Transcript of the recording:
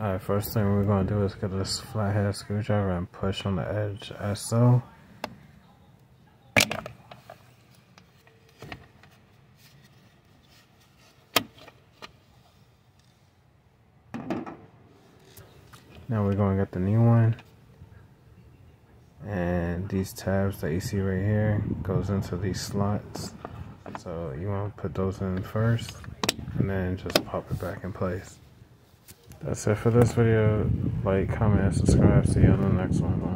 Alright, first thing we're going to do is get this flathead screwdriver and push on the edge as so. Now we're going to get the new one. And these tabs that you see right here goes into these slots. So you want to put those in first and then just pop it back in place. That's it for this video. Like, comment, and subscribe. See you on the next one.